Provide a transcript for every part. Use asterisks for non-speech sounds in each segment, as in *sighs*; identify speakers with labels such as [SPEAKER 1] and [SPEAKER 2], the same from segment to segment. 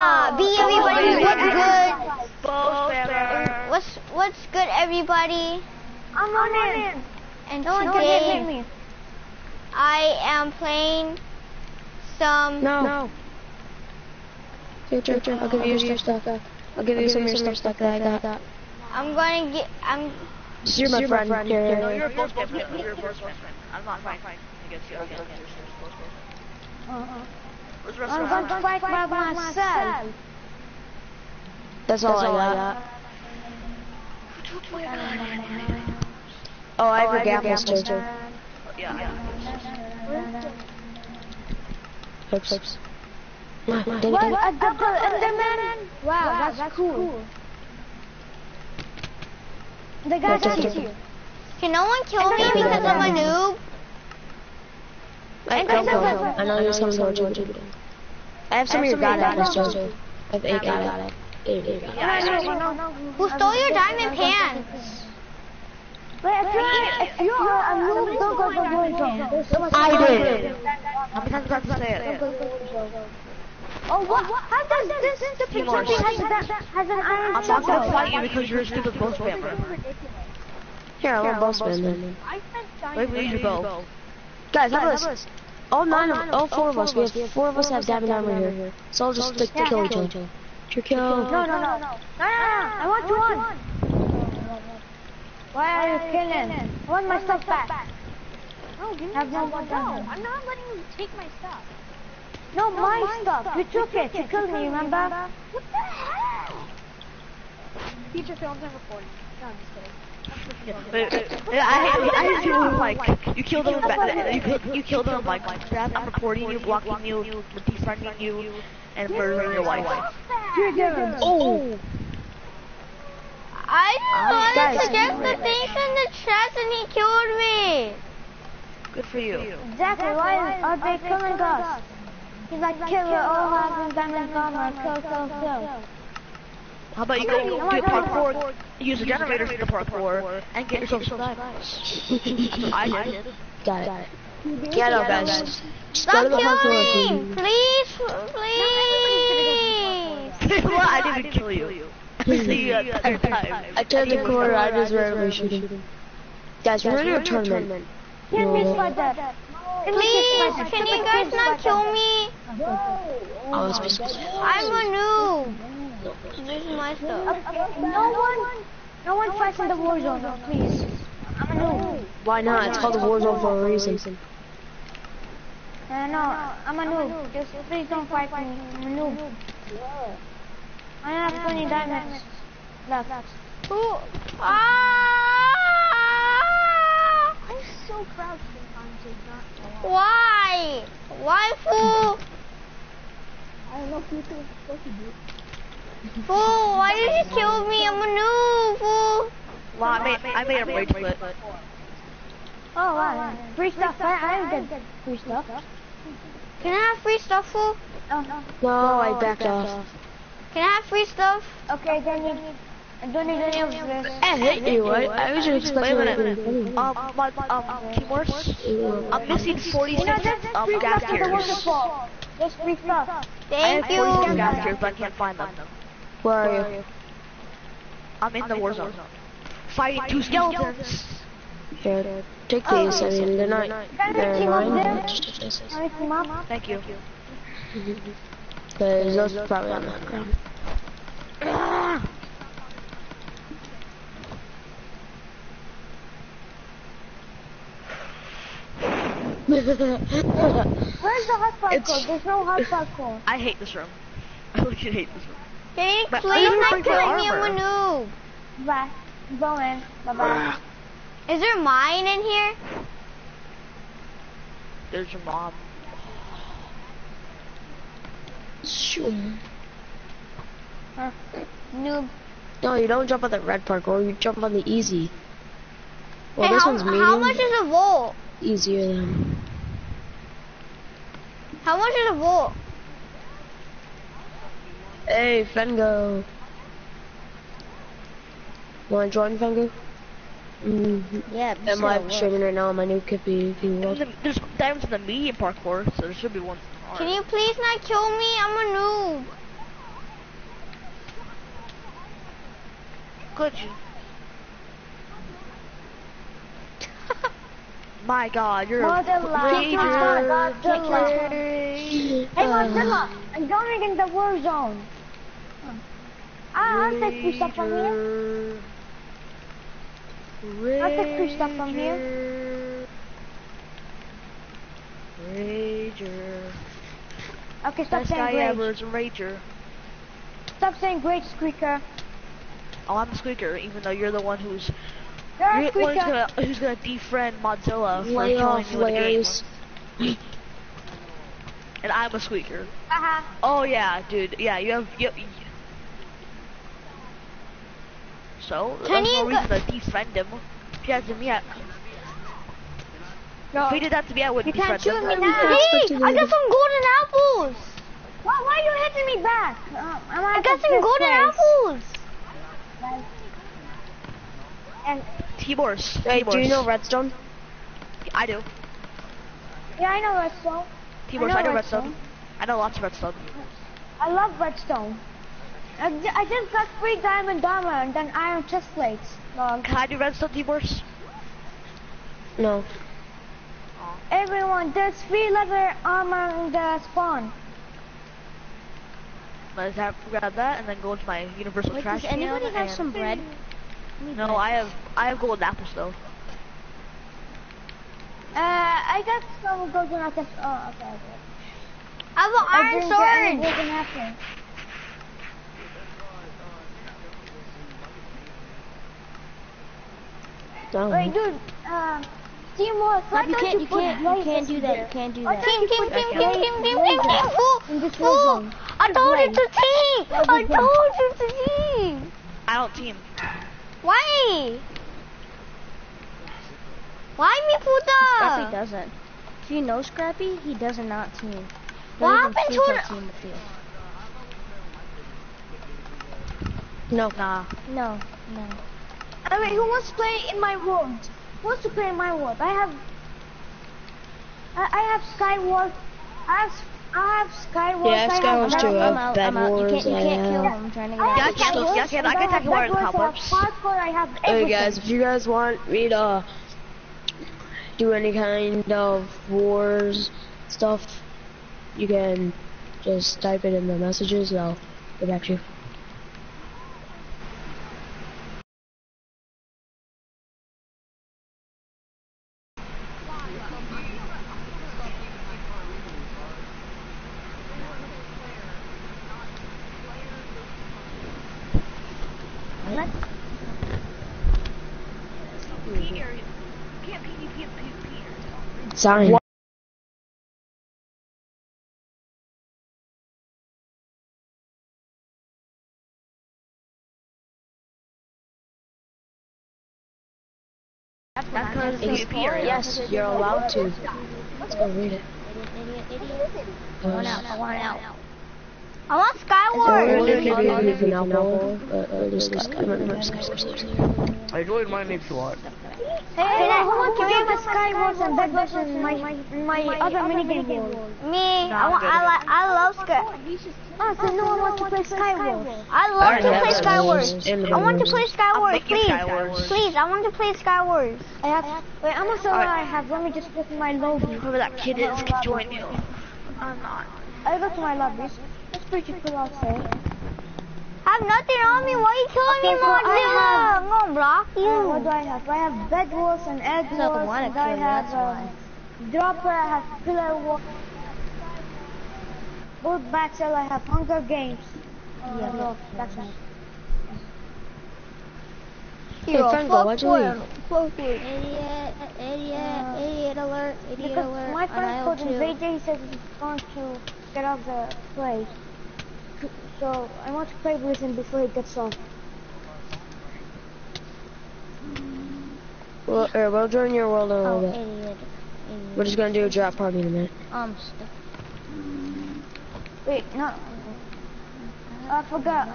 [SPEAKER 1] Uh, be everybody, what's good?
[SPEAKER 2] bow spammer.
[SPEAKER 1] What's what's good, everybody?
[SPEAKER 3] I'm on in.
[SPEAKER 1] And
[SPEAKER 3] No one can hit
[SPEAKER 1] today
[SPEAKER 3] me.
[SPEAKER 1] I am playing some.
[SPEAKER 4] No. No. Here, here, here. I'll give you your stuff. I'll give you some of your stuff that I got.
[SPEAKER 1] I'm gonna get. I'm.
[SPEAKER 4] You're my friend. Here,
[SPEAKER 2] No, you're a
[SPEAKER 4] here.
[SPEAKER 2] bow spammer. You're a bow spammer. I'm not fine. I guess you're against bow spammer. Where's the
[SPEAKER 3] I'm
[SPEAKER 2] of
[SPEAKER 3] going
[SPEAKER 2] the
[SPEAKER 3] to fight by myself.
[SPEAKER 4] That's all I got. Oh, I have your oh, gapples too.
[SPEAKER 2] Yeah.
[SPEAKER 4] Oops. Oops. Dang it,
[SPEAKER 3] What?
[SPEAKER 4] dang.
[SPEAKER 3] A double Enderman? Wow, that's, cool. The guy
[SPEAKER 4] Wait,
[SPEAKER 3] got you.
[SPEAKER 1] Can no one kill me because I'm a *laughs* noob?
[SPEAKER 4] I don't know. I know you're some sort of I have some of your god apples too. I have eight god apples. Eight, eight.
[SPEAKER 3] No, no, no, no.
[SPEAKER 1] Who stole your diamond pants?
[SPEAKER 3] Wait, if you're, if you're a noob, don't go for Warzone. There's so much
[SPEAKER 4] I did.
[SPEAKER 2] How many times do to say it?
[SPEAKER 3] Oh, what? How does this, this picture
[SPEAKER 2] Teamwork.
[SPEAKER 3] has, that, has an iron
[SPEAKER 2] I'm not gonna fight you because you're a stupid bow spammer.
[SPEAKER 4] Here, I want both spin then.
[SPEAKER 2] Wait, we need your bow.
[SPEAKER 4] Guys, how about this? All nine of, all four of us, we have four of us have diamond armor here. So I'll just like kill each other. Your kill.
[SPEAKER 3] No, no, no, no. No, no, no. I want you on. Why are you killing? I want my stuff back.
[SPEAKER 5] No, give me
[SPEAKER 3] Have no
[SPEAKER 5] stuff. No. I'm not letting you take my stuff.
[SPEAKER 3] No, my stuff. You took it. You killed me, remember?
[SPEAKER 5] What the hell? Future films and recording. No, I'm just kidding.
[SPEAKER 2] I hate, I hate people who like you kill them in ba- you kill, you kill them like I'm reporting you, blocking you, defriending you, and murdering your wife.
[SPEAKER 4] Oh!
[SPEAKER 1] I just
[SPEAKER 4] guys.
[SPEAKER 1] wanted to get the things in the chest and he killed me.
[SPEAKER 2] Good for you.
[SPEAKER 3] Exactly. Why are they killing us? He's like, kill it all, have diamond armor, kill, kill, kill.
[SPEAKER 2] How about you go do a parkour, use the generator for the parkour, and get yourself some diamonds. That's what I did.
[SPEAKER 4] Got it. Get out, guys. Just
[SPEAKER 1] Stop
[SPEAKER 4] to the parkour
[SPEAKER 1] killing me,
[SPEAKER 4] team.
[SPEAKER 1] please, please. *laughs*
[SPEAKER 2] well, I didn't *laughs* kill you. I *laughs* see you the entire time.
[SPEAKER 4] I turned the corner, I just randomly shooting. Guys, we're gonna do a tournament.
[SPEAKER 3] Kill me, Spider.
[SPEAKER 1] Please, can you guys not kill me?
[SPEAKER 4] Oh, it's specific.
[SPEAKER 1] I'm a noob. This is my stuff.
[SPEAKER 3] No one, no one fights in the war zone, no, please. I'm a noob.
[SPEAKER 4] Why not? It's called the Warzone for a reason.
[SPEAKER 3] Uh, no, I'm a noob. Just please don't fight me. I'm a noob. I have 20 diamonds left.
[SPEAKER 1] Who? Ah!
[SPEAKER 5] I'm so sometimes. It's not.
[SPEAKER 1] Why? Why, fool?
[SPEAKER 5] I don't know if you think it's supposed to do.
[SPEAKER 1] Fool, why did you kill me? I'm a noob, fool.
[SPEAKER 2] Well, I made, I made a rage split.
[SPEAKER 3] Oh, wow. Free stuff. I, I get free stuff.
[SPEAKER 1] Can I have free stuff, fool?
[SPEAKER 3] Oh, no.
[SPEAKER 4] No, I backed off.
[SPEAKER 1] Can I have free stuff?
[SPEAKER 3] Okay, then you, I don't need any of this.
[SPEAKER 4] I hate you. I, I was just
[SPEAKER 2] Wait
[SPEAKER 4] expecting
[SPEAKER 2] a
[SPEAKER 4] it.
[SPEAKER 2] minute. Um, my, um, teamworks. I'm missing 46
[SPEAKER 3] You know, there's
[SPEAKER 2] um,
[SPEAKER 3] free
[SPEAKER 2] gas
[SPEAKER 3] stuff at the
[SPEAKER 2] gears.
[SPEAKER 3] waterfall. There's free stuff.
[SPEAKER 2] I
[SPEAKER 1] Thank
[SPEAKER 2] have 46
[SPEAKER 1] you.
[SPEAKER 2] gas gears, but I can't find them.
[SPEAKER 4] Where are you?
[SPEAKER 2] I'm in the war zone. Fighting two skeletons.
[SPEAKER 4] Here, take oh. these. I mean, they're not. They're mine.
[SPEAKER 3] there?
[SPEAKER 4] Just take this.
[SPEAKER 3] Can we team up?
[SPEAKER 2] Thank you.
[SPEAKER 4] Because those are probably on the ground.
[SPEAKER 3] Where's the hot parkour? *laughs* There's no hot parkour.
[SPEAKER 2] I hate this room. *laughs* I legit hate this room.
[SPEAKER 1] Can you
[SPEAKER 2] But
[SPEAKER 1] please
[SPEAKER 2] I don't
[SPEAKER 1] not
[SPEAKER 2] think
[SPEAKER 1] kill
[SPEAKER 2] they're
[SPEAKER 1] me? I'm a
[SPEAKER 2] armor.
[SPEAKER 1] noob.
[SPEAKER 3] Bye. Go in. Bye-bye. Ah.
[SPEAKER 1] Is there mine in here?
[SPEAKER 2] There's your mom.
[SPEAKER 4] Shoom.
[SPEAKER 1] Noob.
[SPEAKER 4] No, you don't jump on the red parkour. You jump on the easy. Well,
[SPEAKER 1] hey,
[SPEAKER 4] this
[SPEAKER 1] how,
[SPEAKER 4] one's medium.
[SPEAKER 1] how much is a volt?
[SPEAKER 4] Easier than.
[SPEAKER 1] How much is a volt?
[SPEAKER 4] Hey, Fengo. Wanna join, Fengo? Mm -hmm.
[SPEAKER 1] Yeah,
[SPEAKER 4] I'm streaming right now on my new Kippy.
[SPEAKER 2] There's diamonds in the medium parkour, so there should be one.
[SPEAKER 1] Can you please not kill me? I'm a noob.
[SPEAKER 2] Could you? my god, you're
[SPEAKER 3] Motherla,
[SPEAKER 2] a
[SPEAKER 3] major. Hey, Godzilla, I'm dominating the war zone. Ah, I'll take two stuff from here.
[SPEAKER 2] Rager.
[SPEAKER 3] I'll take two stuff from here.
[SPEAKER 2] Rager.
[SPEAKER 3] Okay, stop
[SPEAKER 2] Best
[SPEAKER 3] saying
[SPEAKER 2] guy
[SPEAKER 3] great.
[SPEAKER 2] ever is a rager.
[SPEAKER 3] Stop saying great, Squeaker.
[SPEAKER 2] Oh, I'm a squeaker, even though you're the one who's
[SPEAKER 3] You're
[SPEAKER 2] you're the one who's gonna, who's gonna defriend Mozilla for
[SPEAKER 4] Lay
[SPEAKER 2] killing
[SPEAKER 4] off,
[SPEAKER 2] you in the game.
[SPEAKER 4] Larry's.
[SPEAKER 2] And I'm a squeaker.
[SPEAKER 3] Haha.
[SPEAKER 2] Oh yeah, dude. Yeah, you have you. you- So
[SPEAKER 1] Can
[SPEAKER 2] there's no
[SPEAKER 1] you
[SPEAKER 2] reason to defriend him. If he hasn't yet.
[SPEAKER 3] No.
[SPEAKER 2] If he did that to me, I wouldn't
[SPEAKER 3] You can't shoot
[SPEAKER 2] him.
[SPEAKER 3] me now.
[SPEAKER 1] Hey, I got some golden apples.
[SPEAKER 3] Why, why are you hitting me back? Uh, I'm
[SPEAKER 1] I
[SPEAKER 3] out
[SPEAKER 1] got some golden
[SPEAKER 3] place.
[SPEAKER 1] apples.
[SPEAKER 3] And
[SPEAKER 2] T-Morse.
[SPEAKER 4] Hey, do you know Redstone?
[SPEAKER 2] I do.
[SPEAKER 3] yeah, I know Redstone.
[SPEAKER 2] T-Morse.
[SPEAKER 3] I
[SPEAKER 2] I
[SPEAKER 3] know
[SPEAKER 2] know Redstone.
[SPEAKER 3] Redstone.
[SPEAKER 2] I know lots of Redstone.
[SPEAKER 3] I love Redstone. I, just got free diamond armor and then iron chest plates. Log.
[SPEAKER 2] Can I do Redstone, T-Morse?
[SPEAKER 4] No.
[SPEAKER 3] Everyone, there's free leather armor in the spawn.
[SPEAKER 2] Let's have grab that and then go into my universal
[SPEAKER 5] Wait,
[SPEAKER 2] trash
[SPEAKER 5] does anybody have
[SPEAKER 2] and-
[SPEAKER 5] some bread?
[SPEAKER 2] No, I have I have golden apples though.
[SPEAKER 3] Uh, I got some golden apples. Oh, okay, okay.
[SPEAKER 1] I have an iron
[SPEAKER 3] didn't get any
[SPEAKER 1] sword.
[SPEAKER 3] Golden Wait, dude, um, Seymour, why
[SPEAKER 5] you
[SPEAKER 3] don't
[SPEAKER 5] can't,
[SPEAKER 3] you
[SPEAKER 5] you
[SPEAKER 3] put
[SPEAKER 5] can't, you can't do that. You can't do
[SPEAKER 3] Why
[SPEAKER 5] that.
[SPEAKER 3] don't
[SPEAKER 1] Team,
[SPEAKER 3] you
[SPEAKER 1] team,
[SPEAKER 3] put
[SPEAKER 1] team, team, team, team, team, team. Fool,
[SPEAKER 3] in this war
[SPEAKER 1] fool. I told you to team. I told you to team.
[SPEAKER 2] I don't team.
[SPEAKER 1] Why? Why me
[SPEAKER 5] Scrappy doesn't. Do you know Scrappy? He does not team.
[SPEAKER 1] What happened to
[SPEAKER 5] he'll team with you.
[SPEAKER 4] No.
[SPEAKER 2] Nah.
[SPEAKER 5] No, no.
[SPEAKER 3] I mean, who wants to play in my world? Who wants to play in my world? I have, I, I have Skywars, I have, I have Skywars.
[SPEAKER 4] Yeah, I have
[SPEAKER 3] I
[SPEAKER 4] Skywars too. I
[SPEAKER 5] I'm
[SPEAKER 4] have
[SPEAKER 5] out,
[SPEAKER 4] Bed
[SPEAKER 5] I'm out. You
[SPEAKER 4] Wars,
[SPEAKER 5] can't, you
[SPEAKER 4] I
[SPEAKER 5] can't kill
[SPEAKER 4] have-
[SPEAKER 5] him. I'm trying to get
[SPEAKER 3] I
[SPEAKER 5] out
[SPEAKER 2] Yeah,
[SPEAKER 3] have
[SPEAKER 2] I can-
[SPEAKER 3] Skywars,
[SPEAKER 2] yeah, I can- I can
[SPEAKER 3] have
[SPEAKER 2] take away the
[SPEAKER 3] Bed I have
[SPEAKER 2] cobwebs.
[SPEAKER 3] Hardcore, I have
[SPEAKER 4] Hey guys, if you guys want me to do any kind of wars stuff, you can just type it in the messages. I'll get back to you. Sorry. Yes, you're allowed to. Let's go read it.
[SPEAKER 5] Idiot, idiot, idiot. I want out, I want out.
[SPEAKER 1] I want
[SPEAKER 4] Or
[SPEAKER 1] Skywars.
[SPEAKER 4] if you can use an apple, uh, uh, just Sky- I
[SPEAKER 6] I joined mine if you want.
[SPEAKER 3] Hey, hey, who wants to get the Skywars and Bed Wars in my, my other minigame world?
[SPEAKER 1] Me, I want. I like. I love Sky.
[SPEAKER 3] Oh, so no one wants to play Skywars.
[SPEAKER 1] I love to play Skywars. I want to play Skywars, please. Please, I want to play Skywars.
[SPEAKER 3] I have, wait, how much armor I have? Let me just go to my lobby.
[SPEAKER 2] Whoever that kid is can join you. I'm not.
[SPEAKER 3] I go to my lobby. It's pretty cool outside.
[SPEAKER 1] I have nothing on me. Why are you killing
[SPEAKER 3] Okay,
[SPEAKER 1] me,
[SPEAKER 3] so I
[SPEAKER 1] Mozilla?
[SPEAKER 3] have-
[SPEAKER 1] I'm gonna block
[SPEAKER 3] Uh, what do. I have? I have bed wars and egg
[SPEAKER 5] Doesn't
[SPEAKER 3] wars,
[SPEAKER 5] wanna
[SPEAKER 3] and
[SPEAKER 5] kill
[SPEAKER 3] I have
[SPEAKER 5] that's
[SPEAKER 3] um, dropper, I have pillar war. Both battle, I have Hunger Games. Uh,
[SPEAKER 5] Yeah.
[SPEAKER 3] no, that's not.
[SPEAKER 1] Hero,
[SPEAKER 4] Franco,
[SPEAKER 1] fuck
[SPEAKER 4] why'd you
[SPEAKER 1] for-
[SPEAKER 4] leave?
[SPEAKER 1] fuck you.
[SPEAKER 5] Idiot, idiot, idiot alert, idiot
[SPEAKER 3] Because
[SPEAKER 5] alert.
[SPEAKER 3] my
[SPEAKER 5] on
[SPEAKER 3] friend
[SPEAKER 5] aisle
[SPEAKER 3] called in
[SPEAKER 5] two.
[SPEAKER 3] VJ, he says he's going to get off the place. So I want to play with him before he gets off.
[SPEAKER 4] Well, er, we'll join your world in a
[SPEAKER 5] Oh,
[SPEAKER 4] little bit.
[SPEAKER 5] idiot.
[SPEAKER 4] We're just gonna do a drop party in a minute.
[SPEAKER 5] Um, stuff.
[SPEAKER 3] Wait, no. I forgot.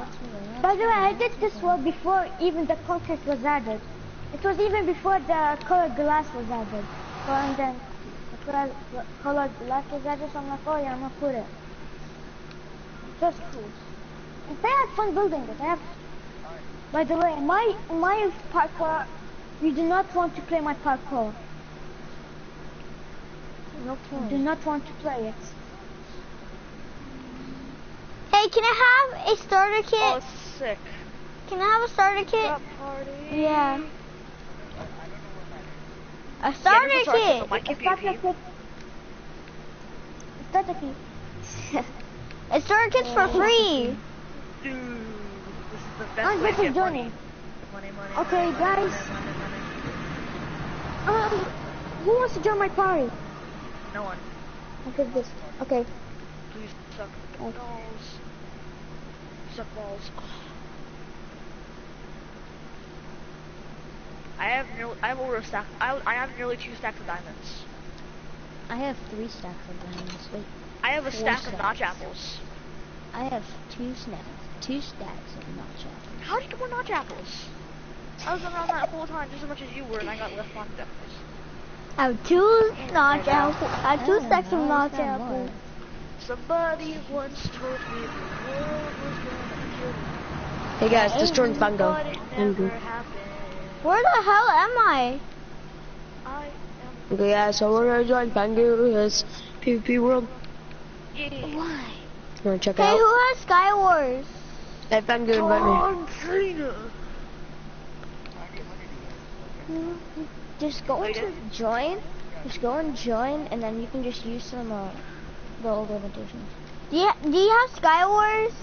[SPEAKER 3] By the way, I did this world before even the content was added. It was even before the colored glass was added. So and then the colored glass was added, so I'm like, oh yeah, I'm gonna put it. Just cool. And they had fun building it. I have By the way, my my parkour, you do not want to play my parkour.
[SPEAKER 5] No
[SPEAKER 3] You do not want to play it.
[SPEAKER 1] Hey, can I have a starter
[SPEAKER 2] Oh,
[SPEAKER 1] kit?
[SPEAKER 2] it's sick.
[SPEAKER 1] Can I have a starter kit?
[SPEAKER 2] Party.
[SPEAKER 1] Yeah. A
[SPEAKER 2] Yeah,
[SPEAKER 1] starter
[SPEAKER 2] there's *laughs* a starter
[SPEAKER 1] kit.
[SPEAKER 2] kit, Might give you
[SPEAKER 3] Start
[SPEAKER 2] a
[SPEAKER 3] the
[SPEAKER 2] key.
[SPEAKER 3] kit. Start the key.
[SPEAKER 1] A starter kit's for free. *laughs*
[SPEAKER 2] Dude, this is the best
[SPEAKER 3] I'm
[SPEAKER 2] way to
[SPEAKER 3] just
[SPEAKER 2] get money. Money, money,
[SPEAKER 3] Okay,
[SPEAKER 2] money,
[SPEAKER 3] guys.
[SPEAKER 2] money, money, money.
[SPEAKER 3] Um, who wants to join my party?
[SPEAKER 2] No one.
[SPEAKER 3] Okay, this. Okay.
[SPEAKER 2] Please suck balls. Suck balls. I have nearly, I have over a stack. I, I have nearly two stacks of diamonds.
[SPEAKER 5] I have three stacks of diamonds. Wait,
[SPEAKER 2] I have a
[SPEAKER 5] Four
[SPEAKER 2] stack of
[SPEAKER 5] stacks.
[SPEAKER 2] notch apples.
[SPEAKER 5] I have two snacks. Two stacks of notch apples.
[SPEAKER 2] How did you get more notch apples? I was around that whole time just as much as you were, and I got left notch apples.
[SPEAKER 1] I have two notch apples. I have two stacks of
[SPEAKER 5] how's
[SPEAKER 1] notch apples.
[SPEAKER 2] Somebody once told me the world was gonna kill me,
[SPEAKER 4] Hey guys, this joined Fango.
[SPEAKER 2] but it
[SPEAKER 4] Fango.
[SPEAKER 2] never mm-hmm. happened.
[SPEAKER 1] Where the hell am I?
[SPEAKER 2] I am
[SPEAKER 4] Okay, yeah, so we're gonna join Fango. It's PvP World.
[SPEAKER 2] yeah.
[SPEAKER 5] Why?
[SPEAKER 4] You wanna check
[SPEAKER 1] Hey,
[SPEAKER 4] out?
[SPEAKER 1] who has Sky Wars?
[SPEAKER 4] Hey, Fango, invite me.
[SPEAKER 2] John Cena.
[SPEAKER 5] Just go
[SPEAKER 2] Wait,
[SPEAKER 5] into join. Just go and join, and then you can just use some uh, the old invitations.
[SPEAKER 1] Do you, do you have Sky Wars?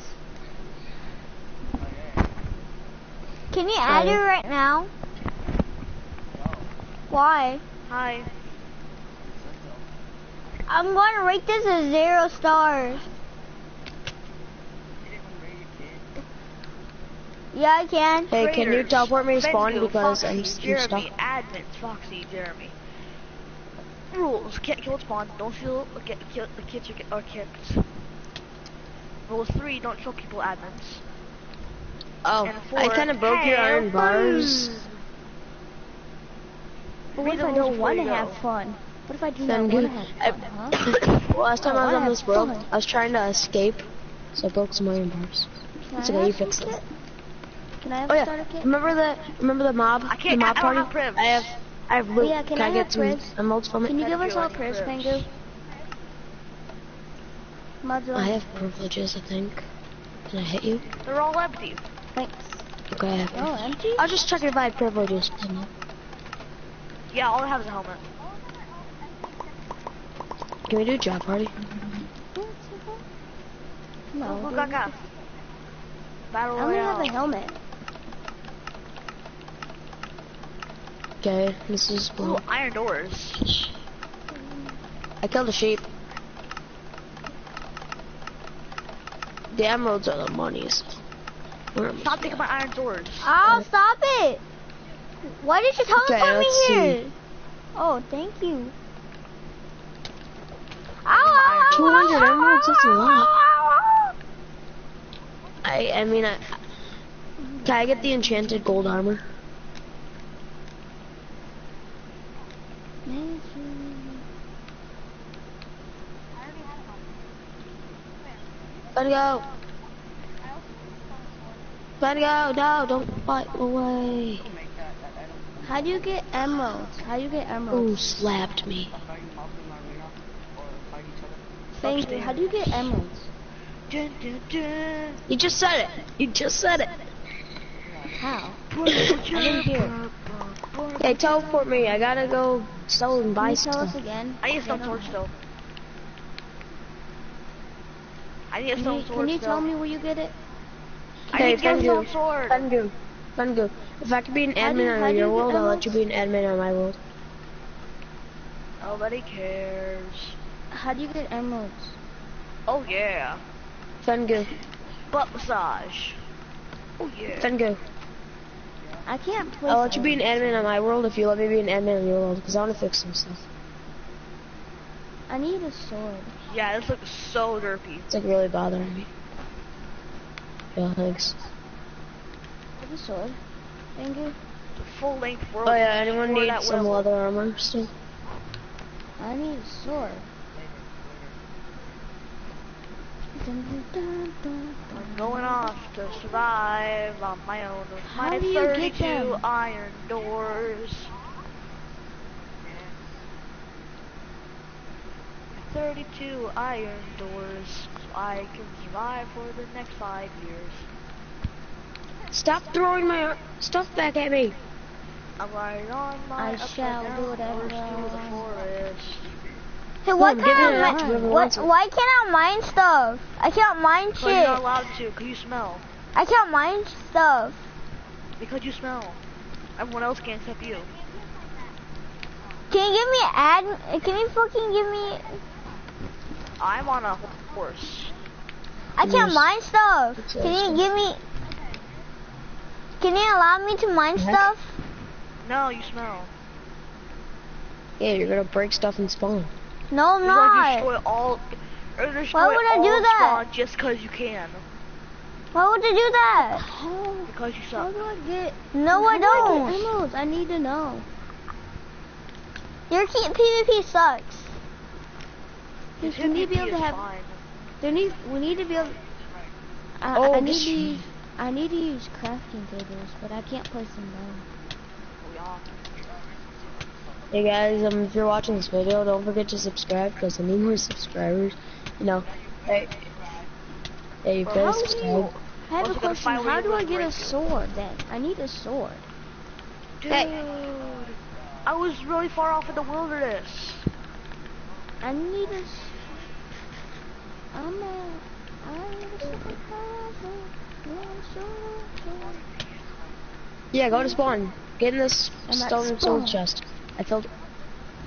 [SPEAKER 1] Can you add it right now? Why?
[SPEAKER 2] Hi.
[SPEAKER 1] I'm going to rate this as zero stars. Yeah, I can.
[SPEAKER 4] Hey, can you
[SPEAKER 2] Raiders,
[SPEAKER 4] teleport me to spawn
[SPEAKER 2] Bendu,
[SPEAKER 4] because I'm,
[SPEAKER 2] Foxy,
[SPEAKER 4] I'm stuck?
[SPEAKER 2] Jeremy, admins, Foxy, Jeremy. Rules: can't kill at spawn. Don't feel get kill the kids are, get, are kicked. Rule three: don't kill people admins.
[SPEAKER 4] Oh,
[SPEAKER 2] and
[SPEAKER 4] I
[SPEAKER 2] four,
[SPEAKER 4] kind of broke your iron bars.
[SPEAKER 5] But what if I don't want to have fun? What if I do
[SPEAKER 4] Then
[SPEAKER 5] not want to have fun, huh? *coughs*
[SPEAKER 4] Last time
[SPEAKER 5] I
[SPEAKER 4] I was
[SPEAKER 5] wanna
[SPEAKER 4] on this world,
[SPEAKER 5] fun.
[SPEAKER 4] I was trying to escape, so I broke some iron bars.
[SPEAKER 5] Can
[SPEAKER 4] It's
[SPEAKER 5] I
[SPEAKER 4] okay, you
[SPEAKER 5] have some
[SPEAKER 4] fixed it.
[SPEAKER 5] Kit? Can I have
[SPEAKER 4] Oh
[SPEAKER 5] a
[SPEAKER 4] yeah,
[SPEAKER 5] starter kit?
[SPEAKER 4] remember the remember the mob?
[SPEAKER 2] I can't-
[SPEAKER 4] The
[SPEAKER 2] I
[SPEAKER 4] mob
[SPEAKER 2] don't
[SPEAKER 4] party.
[SPEAKER 2] have privs.
[SPEAKER 4] I have I have loot.
[SPEAKER 5] Oh, yeah, can
[SPEAKER 4] I,
[SPEAKER 5] I
[SPEAKER 4] get some
[SPEAKER 5] privs?
[SPEAKER 4] emeralds from
[SPEAKER 5] Can you give us all
[SPEAKER 2] any
[SPEAKER 5] Chris? Pangu? Mods
[SPEAKER 4] I have privileges, I think. Can I hit you?
[SPEAKER 2] They're all empty.
[SPEAKER 5] Thanks.
[SPEAKER 4] Okay, I have.
[SPEAKER 5] Oh, empty?
[SPEAKER 4] I'll just check if I have privileges.
[SPEAKER 2] Yeah, all I have is a helmet.
[SPEAKER 4] Can we do a job party?
[SPEAKER 5] No.
[SPEAKER 2] Look,
[SPEAKER 5] dude.
[SPEAKER 2] I got battle
[SPEAKER 5] I only have a helmet.
[SPEAKER 4] Okay, this is
[SPEAKER 2] Ooh,
[SPEAKER 4] blue.
[SPEAKER 2] iron doors.
[SPEAKER 4] I killed a sheep. The emeralds are the monies. Where am I?
[SPEAKER 2] Stop taking my iron doors.
[SPEAKER 1] Oh, stop it! Why did you teleport
[SPEAKER 4] Okay,
[SPEAKER 1] me
[SPEAKER 4] let's see.
[SPEAKER 1] here? Oh, thank you. Ow, ow, ow,
[SPEAKER 4] 200
[SPEAKER 1] ow, ow,
[SPEAKER 4] emeralds, that's a lot. I I mean I can I get the enchanted gold armor? Let it go. Let go. No, don't fight away.
[SPEAKER 5] How do you get emeralds? How do you get
[SPEAKER 4] Ooh,
[SPEAKER 5] emeralds?
[SPEAKER 4] slapped me.
[SPEAKER 5] Thank you. How do you get emeralds?
[SPEAKER 4] You just said it. You just said it.
[SPEAKER 5] How? *coughs* I didn't hear.
[SPEAKER 4] Hey, teleport me. I gotta go sell and buy
[SPEAKER 5] you tell us
[SPEAKER 4] stuff.
[SPEAKER 5] again?
[SPEAKER 2] I need a stone sword still. I need a
[SPEAKER 5] Can
[SPEAKER 2] stone
[SPEAKER 5] you,
[SPEAKER 2] sword
[SPEAKER 5] can you
[SPEAKER 2] still.
[SPEAKER 5] tell me where you get it?
[SPEAKER 2] I
[SPEAKER 4] Hey,
[SPEAKER 2] need to get a stone sword.
[SPEAKER 4] Fungu. Fungu. If I could be an
[SPEAKER 5] How do you-
[SPEAKER 4] admin on your world, I'll let you be an admin on my world.
[SPEAKER 2] Nobody cares.
[SPEAKER 5] How do you get emeralds?
[SPEAKER 2] Oh yeah.
[SPEAKER 4] Fungu.
[SPEAKER 2] Butt massage. Oh yeah.
[SPEAKER 4] Fungu.
[SPEAKER 5] I can't play.
[SPEAKER 4] I'll let you be an admin on my world if you let me be an admin on your world, because I want to fix some stuff.
[SPEAKER 5] I need a sword.
[SPEAKER 2] Yeah, this looks so derpy.
[SPEAKER 4] It's like really bothering me. Yeah, thanks.
[SPEAKER 5] Have a sword. Thank you.
[SPEAKER 2] The full length world.
[SPEAKER 4] Oh yeah, anyone need some
[SPEAKER 2] will.
[SPEAKER 4] leather armor still?
[SPEAKER 5] I need a sword. dun, dun, dun.
[SPEAKER 2] I'm going off to survive on my own with
[SPEAKER 5] How
[SPEAKER 2] my
[SPEAKER 5] do you get
[SPEAKER 2] 32
[SPEAKER 5] them?
[SPEAKER 2] iron doors. 32 iron doors, so I can survive for the next five years.
[SPEAKER 4] Stop throwing my stuff back at me.
[SPEAKER 2] I'm riding on my
[SPEAKER 5] I shall do whatever
[SPEAKER 2] horse
[SPEAKER 5] I
[SPEAKER 2] through the
[SPEAKER 5] want.
[SPEAKER 2] forest.
[SPEAKER 1] Hey, why
[SPEAKER 4] Mom, give
[SPEAKER 1] can't
[SPEAKER 4] a
[SPEAKER 1] I
[SPEAKER 4] shot.
[SPEAKER 1] what, why can't I mine stuff? I can't mine
[SPEAKER 2] But you're not allowed to, because you smell.
[SPEAKER 1] I can't mine stuff.
[SPEAKER 2] Because you smell. Everyone else can except you.
[SPEAKER 1] Can you give me ad? Can you fucking give me?
[SPEAKER 2] I'm on a horse.
[SPEAKER 1] I can't
[SPEAKER 4] Yes.
[SPEAKER 1] mine stuff.
[SPEAKER 4] It's
[SPEAKER 1] Can you give me? Can you allow me to mine
[SPEAKER 4] Heck.
[SPEAKER 1] stuff?
[SPEAKER 2] No, you smell.
[SPEAKER 4] Yeah, you're gonna break stuff and spawn.
[SPEAKER 1] No, I'm
[SPEAKER 2] You're going to
[SPEAKER 1] not.
[SPEAKER 2] destroy all. You're gonna destroy
[SPEAKER 1] Why would I
[SPEAKER 2] all
[SPEAKER 1] do that?
[SPEAKER 2] spawn just because you can.
[SPEAKER 1] Why would you do that?
[SPEAKER 2] Because you
[SPEAKER 5] how
[SPEAKER 2] suck.
[SPEAKER 5] do I get?
[SPEAKER 1] No, I
[SPEAKER 5] how do I
[SPEAKER 1] don't.
[SPEAKER 5] get? I need to know.
[SPEAKER 1] Your key, PvP sucks.
[SPEAKER 5] We
[SPEAKER 2] His
[SPEAKER 5] need to be able to have.
[SPEAKER 2] fine.
[SPEAKER 5] There need. We need to be able. I,
[SPEAKER 4] Oh,
[SPEAKER 5] I need to use. I need to use crafting tables, but I can't place them down.
[SPEAKER 4] Hey guys, um, if you're watching this video, don't forget to subscribe because I need more subscribers. You know, hey, hey, you
[SPEAKER 2] Well,
[SPEAKER 4] better
[SPEAKER 2] how do you-
[SPEAKER 4] subscribe.
[SPEAKER 5] I have
[SPEAKER 2] Also
[SPEAKER 5] a question. How do I get a sword then? I need a sword.
[SPEAKER 2] Dude,
[SPEAKER 4] Hey.
[SPEAKER 2] I was really far off in the wilderness.
[SPEAKER 5] I need a. s- I'm a. I need a superpower. want.
[SPEAKER 4] Yeah, go to spawn. Get in this
[SPEAKER 5] I'm
[SPEAKER 4] stone
[SPEAKER 5] spawn.
[SPEAKER 4] sword chest. I filled.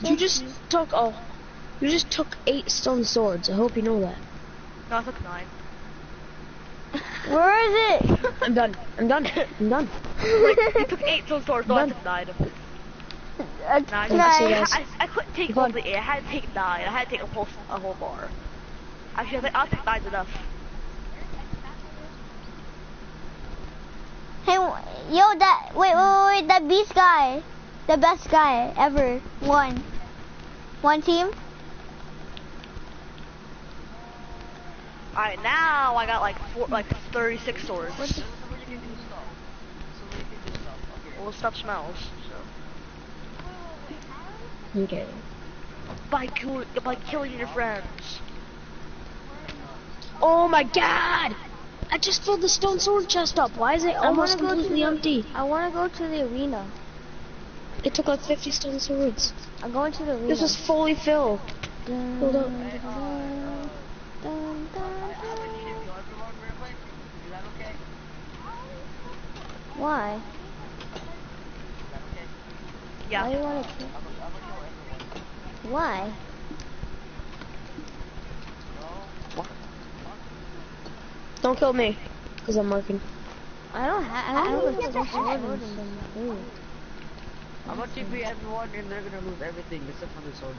[SPEAKER 4] You just took oh, you just took eight stone swords. I hope you know that.
[SPEAKER 2] No, I took nine.
[SPEAKER 1] Where is it?
[SPEAKER 4] I'm done. I'm done. I'm done.
[SPEAKER 2] like, you took eight stone swords, so I
[SPEAKER 4] Done.
[SPEAKER 2] took nine.
[SPEAKER 1] Uh,
[SPEAKER 2] Nine.
[SPEAKER 1] can
[SPEAKER 4] I
[SPEAKER 1] I.
[SPEAKER 2] I, I couldn't take
[SPEAKER 4] Come
[SPEAKER 2] all the eight. I had to take nine. I had to take a whole, a whole bar. Actually, I think I'll take nine's enough.
[SPEAKER 1] hey, yo, that wait, wait, wait, wait, that beast guy, the best guy ever, won. One team.
[SPEAKER 2] Alright, now I got like four, like 36 swords.
[SPEAKER 5] What the-
[SPEAKER 2] Well, stuff smells. So.
[SPEAKER 4] Okay.
[SPEAKER 2] By, kill, by killing your friends.
[SPEAKER 4] Oh my god! I just filled the stone sword chest up. Why is it almost
[SPEAKER 5] wanna go to
[SPEAKER 4] completely
[SPEAKER 5] the-
[SPEAKER 4] empty?
[SPEAKER 5] I want to go to the arena.
[SPEAKER 4] It took like 50 stone swords.
[SPEAKER 5] I'm going to the arena.
[SPEAKER 4] This was fully filled.
[SPEAKER 5] Dun,
[SPEAKER 4] Hold up.
[SPEAKER 5] dun, dun. Why? Why
[SPEAKER 2] Yeah.
[SPEAKER 5] you want to? Why?
[SPEAKER 4] Don't kill me, because I'm working.
[SPEAKER 5] I don't have. I have a stone sword and some food.
[SPEAKER 6] I'm gonna TP everyone and they're gonna lose everything except for the sword.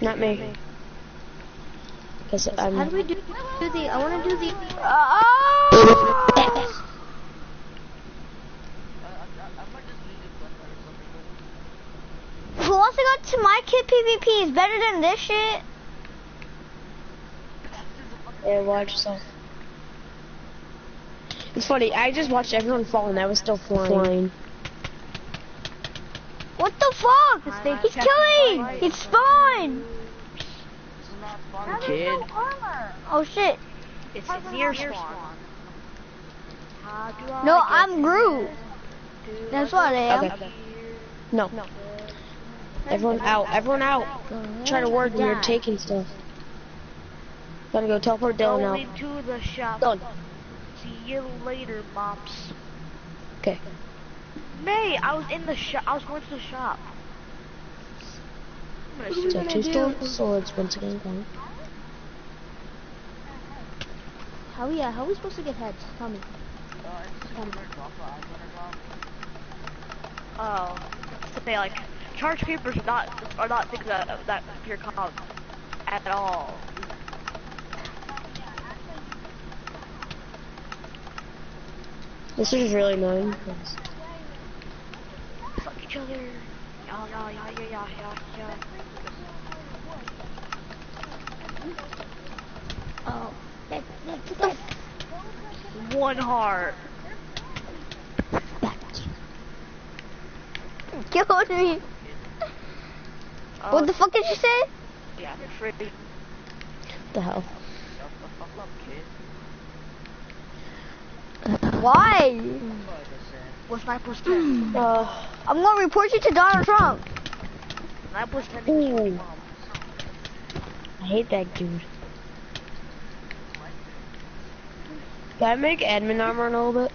[SPEAKER 4] Not me. Because I'm.
[SPEAKER 5] How do we do, do the? I want to do the.
[SPEAKER 1] Oh! *laughs* Who wants to go to my kit PvP is better than this shit?
[SPEAKER 4] Yeah, watch yourself. It's funny, I just watched everyone fall and I was still flying.
[SPEAKER 1] What the fuck? He's killing! He's spawned!
[SPEAKER 6] Kid.
[SPEAKER 1] Oh shit.
[SPEAKER 2] It's near spawn. How do I
[SPEAKER 1] No, I'm Groot. That's what I am.
[SPEAKER 4] Okay. No. Everyone out, everyone out. Try to work and you're taking stuff. Gotta go teleport Dylan
[SPEAKER 2] Going
[SPEAKER 4] out.
[SPEAKER 2] to the shop.
[SPEAKER 4] Done.
[SPEAKER 2] See you later, mops.
[SPEAKER 4] Okay.
[SPEAKER 2] May, I was in the shop. I was going to the shop. I'm
[SPEAKER 4] So two stone swords once again gone.
[SPEAKER 5] How yeah? Uh, how are we supposed to get heads? Tell me. Uh, Tell me.
[SPEAKER 2] Oh, they like charge papers are not are not things that that appear common at all.
[SPEAKER 4] This is really annoying. 'cause
[SPEAKER 2] Fuck each other. Yeah, yeah, yeah, yeah, yeah, yeah, yeah.
[SPEAKER 5] Oh. Dead, dead, dead.
[SPEAKER 2] One heart.
[SPEAKER 1] Killed me.
[SPEAKER 2] Oh,
[SPEAKER 1] What the fuck did you say?
[SPEAKER 2] Yeah, free.
[SPEAKER 4] The hell?
[SPEAKER 6] Shut the fuck up, kid.
[SPEAKER 1] Why?
[SPEAKER 6] What I just said.
[SPEAKER 2] What's 9 plus 10?
[SPEAKER 4] Uh,
[SPEAKER 1] I'm gonna report you to Donald Trump.
[SPEAKER 2] 9 plus 10 equals
[SPEAKER 4] Ooh.
[SPEAKER 2] 21.
[SPEAKER 4] I hate that dude. Can I make admin armor in a little bit?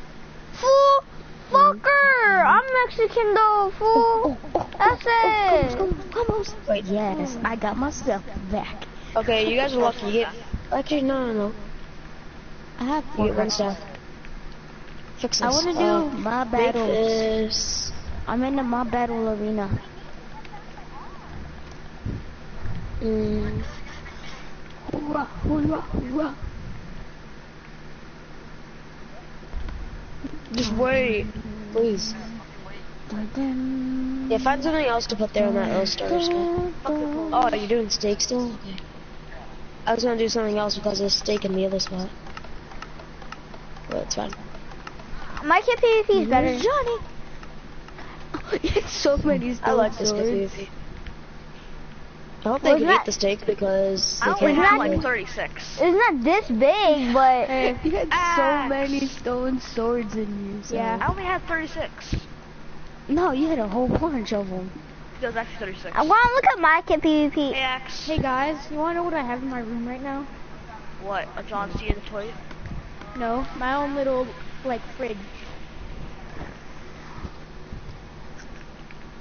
[SPEAKER 1] Fool! Fucker! I'm Mexican though, fool! That's it!
[SPEAKER 4] Wait,
[SPEAKER 5] Yes, I got myself back.
[SPEAKER 4] Okay, you guys are lucky. You get. Actually, no, no, no.
[SPEAKER 5] I have
[SPEAKER 4] You get one star. Fix this.
[SPEAKER 5] I want to do
[SPEAKER 4] Uh,
[SPEAKER 5] my
[SPEAKER 4] make
[SPEAKER 5] battles. I'm in the my battle arena.
[SPEAKER 4] Mm,
[SPEAKER 5] Hoorah, hoorah, hoorah.
[SPEAKER 4] just wait, please.
[SPEAKER 5] Dun, dun,
[SPEAKER 4] Yeah, find something else to put there on that L star spot.
[SPEAKER 5] dun.
[SPEAKER 4] Oh, you're doing steak still? Okay. I was gonna do something else because there's steak in the other spot. But it's fine.
[SPEAKER 1] My kit PvP is better.
[SPEAKER 5] Johnny. *laughs* it's so many
[SPEAKER 4] I like this
[SPEAKER 5] swords.
[SPEAKER 4] PvP. I hope they
[SPEAKER 1] Well,
[SPEAKER 4] can
[SPEAKER 1] it's
[SPEAKER 4] eat the steak because
[SPEAKER 2] I
[SPEAKER 4] they
[SPEAKER 2] only
[SPEAKER 4] can't.
[SPEAKER 2] have like 36.
[SPEAKER 1] It's not this big, but
[SPEAKER 5] Hey, you had
[SPEAKER 2] Axe.
[SPEAKER 5] so ah. many stone swords in you. So.
[SPEAKER 2] I only have 36.
[SPEAKER 5] No, you had a whole bunch of them.
[SPEAKER 2] It was actually 36.
[SPEAKER 1] I want to look at my kit
[SPEAKER 2] Hey,
[SPEAKER 1] PvP.
[SPEAKER 2] Axe.
[SPEAKER 5] Hey guys, you wanna know what I have in my room right now?
[SPEAKER 2] What? A John Cena toy?
[SPEAKER 5] No, my own little like fridge.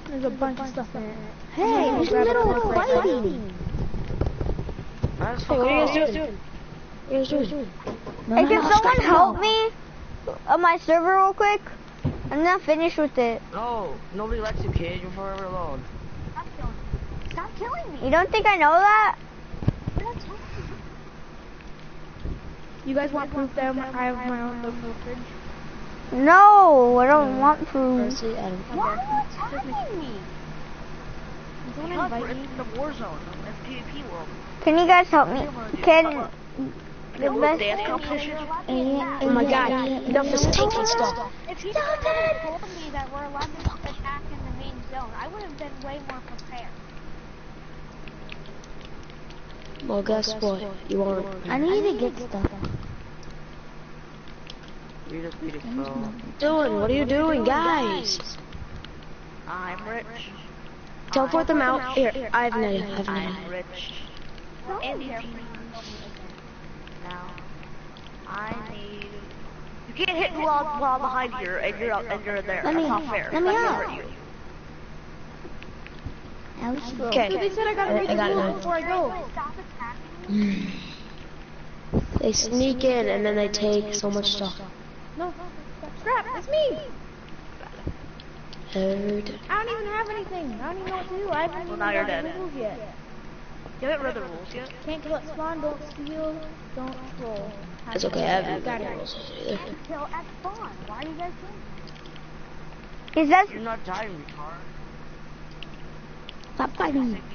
[SPEAKER 5] There's a bunch of stuff in it. Hey, there's a little fighting.
[SPEAKER 6] That's
[SPEAKER 4] Hey, what are you guys doing? What are you guys doing?
[SPEAKER 1] Hey, can someone help me on my server real quick? I'm not finished with it.
[SPEAKER 6] No, nobody lets you, kid. You're forever alone.
[SPEAKER 5] Stop killing me.
[SPEAKER 1] You don't think I know that?
[SPEAKER 5] You guys want proof that I'm- have my own little fridge?
[SPEAKER 1] No, I don't want proof.
[SPEAKER 4] Mercy, Adam.
[SPEAKER 5] Why are you attacking me? Don't invite me.
[SPEAKER 2] in the war zone. In PvP world.
[SPEAKER 1] Can you guys help me? Can the
[SPEAKER 2] The
[SPEAKER 1] best?
[SPEAKER 2] dance competition.
[SPEAKER 4] Oh my god, enough is taking stuff.
[SPEAKER 7] If you told me that we're allowed to attack in the main zone, I would have been way more prepared.
[SPEAKER 4] Well, guess what? You aren't.
[SPEAKER 5] I need to get stuff.
[SPEAKER 6] You're just beautiful.
[SPEAKER 4] Dylan, what are you doing, guys?
[SPEAKER 2] I'm rich.
[SPEAKER 4] Teleport them out. Here, I have an idea. I have an
[SPEAKER 2] I'm
[SPEAKER 4] idea.
[SPEAKER 2] rich. And you Now, I need. You can't hit me while, while behind here, and you're out, and you're there.
[SPEAKER 5] Let me-
[SPEAKER 2] not fair.
[SPEAKER 5] let me
[SPEAKER 2] That's
[SPEAKER 5] out.
[SPEAKER 2] hurt you.
[SPEAKER 4] Okay,
[SPEAKER 5] They said I gotta
[SPEAKER 4] I-
[SPEAKER 5] read
[SPEAKER 4] I
[SPEAKER 5] the
[SPEAKER 4] it
[SPEAKER 5] before I go.
[SPEAKER 7] Stop attacking
[SPEAKER 4] They sneak in and then they take so much stuff.
[SPEAKER 5] No, scrap. It's me.
[SPEAKER 4] Heard.
[SPEAKER 5] I don't even have anything. I don't even know what to do. I haven't
[SPEAKER 2] Well,
[SPEAKER 5] even
[SPEAKER 2] now you're
[SPEAKER 5] got
[SPEAKER 2] dead.
[SPEAKER 5] rules yet.
[SPEAKER 2] You haven't read the rules yet.
[SPEAKER 5] Can't kill at spawn. Don't steal. Don't troll.
[SPEAKER 4] It's okay, I haven't read the rules either.
[SPEAKER 7] kill at spawn. Why are you guys doing
[SPEAKER 1] Is that
[SPEAKER 6] You're not dying, retard.
[SPEAKER 5] Stop fighting me.
[SPEAKER 6] Taking damage.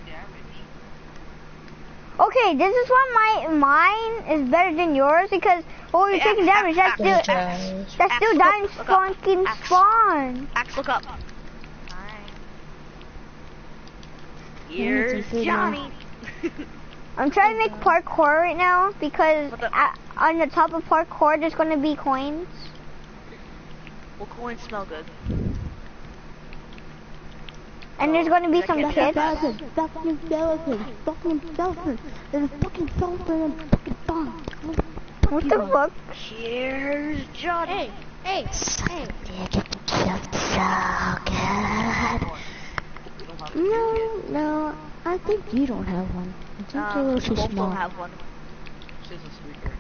[SPEAKER 1] Okay? This is why my mine is better than yours because oh, you're
[SPEAKER 2] Hey,
[SPEAKER 1] taking
[SPEAKER 2] Axe,
[SPEAKER 1] damage.
[SPEAKER 2] Axe,
[SPEAKER 1] That's still
[SPEAKER 4] Axe.
[SPEAKER 1] that's still dying
[SPEAKER 2] look, look
[SPEAKER 1] fucking spawn.
[SPEAKER 2] Axe, look up. Here's Johnny. *laughs*
[SPEAKER 1] I'm trying to make parkour right now because
[SPEAKER 2] the-
[SPEAKER 1] at, on the top of parkour there's gonna be coins.
[SPEAKER 2] Will coins smell good?
[SPEAKER 1] And there's gonna be some
[SPEAKER 2] can't
[SPEAKER 1] kids.
[SPEAKER 5] That's a fucking skeleton. Fucking skeleton. There's a fucking skeleton and fucking bomb.
[SPEAKER 1] What the fuck?
[SPEAKER 2] Here's Johnny.
[SPEAKER 5] Hey, hey. No, no. I think you don't have one. I think
[SPEAKER 2] Uh,
[SPEAKER 5] you're a little too small.
[SPEAKER 2] don't have one.
[SPEAKER 6] She's a sweeper.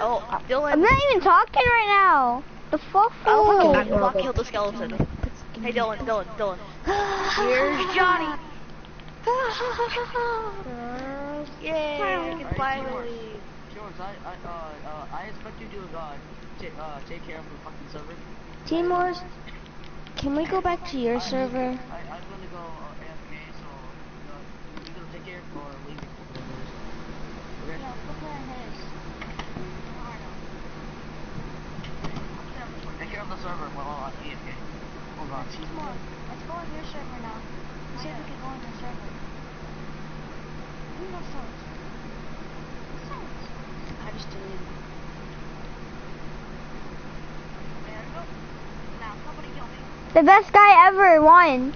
[SPEAKER 2] Oh, uh,
[SPEAKER 1] I'm not even talking right now. The fuck
[SPEAKER 2] I'll fucking
[SPEAKER 1] fool.
[SPEAKER 2] block kill the skeleton. Hey Dylan, Dylan, Dylan. *sighs* Here's Johnny. *laughs* Yay, we can finally.
[SPEAKER 6] George, I, I, uh, uh, I expect you to, uh, ta- uh, take care of the fucking server.
[SPEAKER 5] Team Wars, can we go back to your server?
[SPEAKER 6] I, I'm gonna go, uh, AFK, so, uh, you gonna take care or leave it for the others? server.
[SPEAKER 7] Yeah, put her in his.
[SPEAKER 6] Take the server while I'm AFK. Hold on.
[SPEAKER 7] Come on, let's go on your server now. See if we can go on your server. You know swords. Swords.
[SPEAKER 4] I just deleted.
[SPEAKER 7] There we go. Now, somebody kill me.
[SPEAKER 1] The best guy ever won.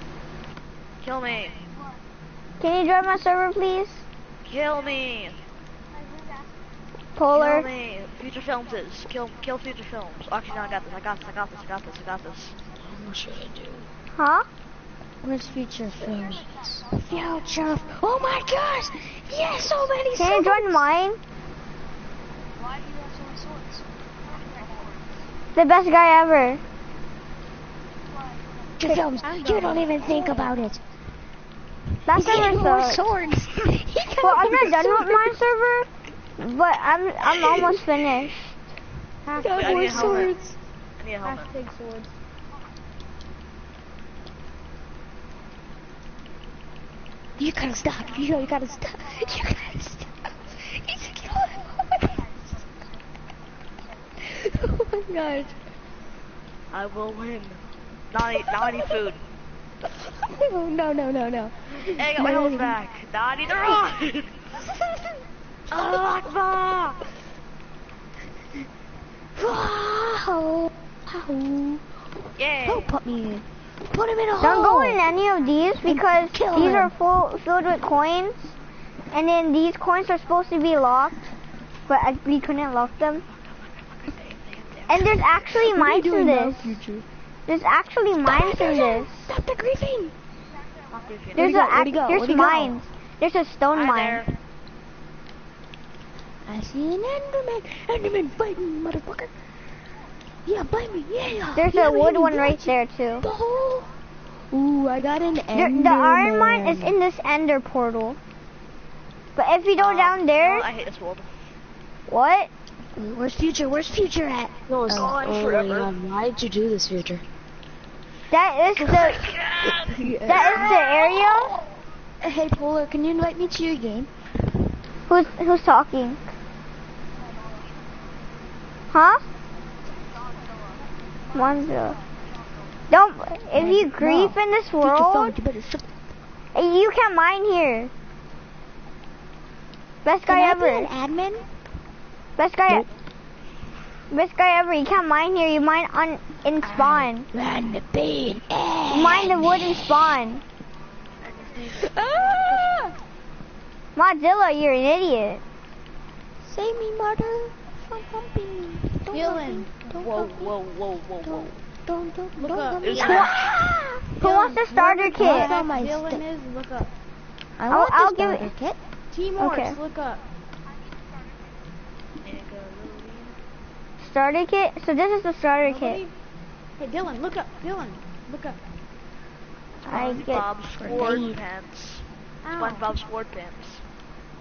[SPEAKER 2] Kill me.
[SPEAKER 1] Can you join my server, please?
[SPEAKER 2] Kill me.
[SPEAKER 1] Polar.
[SPEAKER 2] Kill me. Future films is. Kill kill future films. Actually, no, I got this. I got this. I got this. I got this. I got this.
[SPEAKER 4] What should I do?
[SPEAKER 1] Huh?
[SPEAKER 5] Where's future films? Future. Oh my gosh! Yes, so many. Swords!
[SPEAKER 1] Can you join mine?
[SPEAKER 7] Why do you have so many swords?
[SPEAKER 1] The best guy ever.
[SPEAKER 5] Future films. You don't even think about it.
[SPEAKER 1] That's
[SPEAKER 5] He's getting
[SPEAKER 1] server
[SPEAKER 5] more
[SPEAKER 1] sucks.
[SPEAKER 5] swords. *laughs*
[SPEAKER 1] Well, I'm not done with my server, but I'm I'm almost finished.
[SPEAKER 5] He got
[SPEAKER 2] Wait, I need a helmet.
[SPEAKER 5] swords.
[SPEAKER 2] I need a helmet.
[SPEAKER 3] Hashtag swords.
[SPEAKER 5] You gotta stop. You, you gotta stop. You gotta stop. He's *laughs* killing. Oh my gosh.
[SPEAKER 2] I will win. Now I need, now I need food. *laughs*
[SPEAKER 5] Oh, no, no, no, no.
[SPEAKER 2] Hey, I got my health back. Now I need to run. Allah Akbar.
[SPEAKER 5] Wow. Wow.
[SPEAKER 2] Yay.
[SPEAKER 5] Don't put me in. Put him in a
[SPEAKER 1] Don't
[SPEAKER 5] hole.
[SPEAKER 1] go in any of these because
[SPEAKER 5] kill
[SPEAKER 1] these
[SPEAKER 5] him.
[SPEAKER 1] are full filled with coins, and then these coins are supposed to be locked, but I, we couldn't lock them. And there's actually mines in this. There's actually mines in this.
[SPEAKER 5] Stop the griefing.
[SPEAKER 2] Fuck this shit.
[SPEAKER 1] There's a
[SPEAKER 5] go? Where'd he
[SPEAKER 1] ac-
[SPEAKER 5] go?
[SPEAKER 1] there's
[SPEAKER 5] Where'd he go?
[SPEAKER 1] mines. There's a stone mine.
[SPEAKER 2] there.
[SPEAKER 5] I see an Enderman. Enderman fighting, motherfucker. Yeah, bite me. Yeah.
[SPEAKER 1] There's
[SPEAKER 5] yeah,
[SPEAKER 1] a wood one
[SPEAKER 5] yeah.
[SPEAKER 1] right there too.
[SPEAKER 5] The. Ooh, I got an
[SPEAKER 1] The,
[SPEAKER 5] Enderman.
[SPEAKER 1] the iron mine is in this ender portal. But if you go
[SPEAKER 2] Um,
[SPEAKER 1] down there,
[SPEAKER 2] no, I hate this world.
[SPEAKER 1] what?
[SPEAKER 5] Where's future? Where's future at?
[SPEAKER 4] No, it's
[SPEAKER 2] Oh,
[SPEAKER 4] not. Oh my
[SPEAKER 2] forever.
[SPEAKER 4] god, why'd you do this, Future?
[SPEAKER 1] That is *laughs* the that is the area.
[SPEAKER 5] Hey, Polar, can you invite me to your game?
[SPEAKER 1] Who's who's talking? Huh? Monzo. Don't if you grief in this world,
[SPEAKER 5] you shut.
[SPEAKER 1] you can't mine here. Best
[SPEAKER 5] Can
[SPEAKER 1] guy
[SPEAKER 5] I be an admin?
[SPEAKER 1] Best guy.
[SPEAKER 4] Nope.
[SPEAKER 1] Best guy ever. You can't mine here. You mine on in spawn.
[SPEAKER 5] Man, the bean.
[SPEAKER 1] Mine the wood in spawn.
[SPEAKER 5] Ah!
[SPEAKER 1] Mozilla, you're an idiot.
[SPEAKER 5] Save me, mother. From. Don't
[SPEAKER 3] Dylan.
[SPEAKER 5] Don't
[SPEAKER 2] Whoa, whoa, whoa, whoa, whoa.
[SPEAKER 5] Don't, don't,
[SPEAKER 3] Look
[SPEAKER 5] don't
[SPEAKER 3] up.
[SPEAKER 5] help me.
[SPEAKER 2] Is
[SPEAKER 5] Ah!
[SPEAKER 1] Who wants the starter
[SPEAKER 3] Whoever
[SPEAKER 1] kit?
[SPEAKER 5] on my
[SPEAKER 3] Dylan is, look up.
[SPEAKER 5] I
[SPEAKER 1] I'll- I'll give it-
[SPEAKER 5] starter kit.
[SPEAKER 3] Team Orcs,
[SPEAKER 1] Okay.
[SPEAKER 3] look up.
[SPEAKER 1] Starter kit? So this is the starter
[SPEAKER 3] Nobody-
[SPEAKER 1] kit.
[SPEAKER 3] Hey, Dylan, look up. Dylan, look up.
[SPEAKER 1] I get
[SPEAKER 2] SpongeBob Sword. Pants.
[SPEAKER 3] Ow.
[SPEAKER 2] SpongeBob Sword Pants.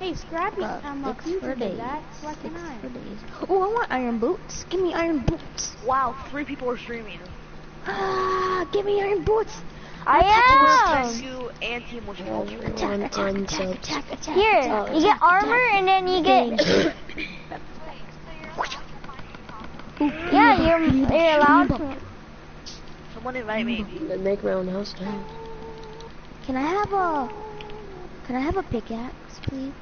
[SPEAKER 3] Hey, Scrappy,
[SPEAKER 5] Uh,
[SPEAKER 3] um, uh,
[SPEAKER 5] six
[SPEAKER 3] Future
[SPEAKER 5] for
[SPEAKER 3] did
[SPEAKER 5] days.
[SPEAKER 3] that. So
[SPEAKER 5] Six
[SPEAKER 3] can I.
[SPEAKER 5] for days. Oh, I want iron boots. Give me iron boots.
[SPEAKER 2] Wow, three people are streaming.
[SPEAKER 5] Ah, give me iron boots.
[SPEAKER 1] I
[SPEAKER 2] Team
[SPEAKER 1] am.
[SPEAKER 2] you and Team Witch
[SPEAKER 4] Well,
[SPEAKER 2] Culture.
[SPEAKER 5] Attack,
[SPEAKER 4] One
[SPEAKER 5] attack,
[SPEAKER 4] ton
[SPEAKER 5] attack,
[SPEAKER 4] subs.
[SPEAKER 5] attack, attack.
[SPEAKER 1] Here,
[SPEAKER 5] attack,
[SPEAKER 1] you get
[SPEAKER 5] attack,
[SPEAKER 1] armor
[SPEAKER 5] attack.
[SPEAKER 1] and then you get. Yeah, you're you're allowed to.
[SPEAKER 2] Someone invite me.
[SPEAKER 4] Then make my own house now.
[SPEAKER 5] Can I have a? Can I have a pickaxe, please?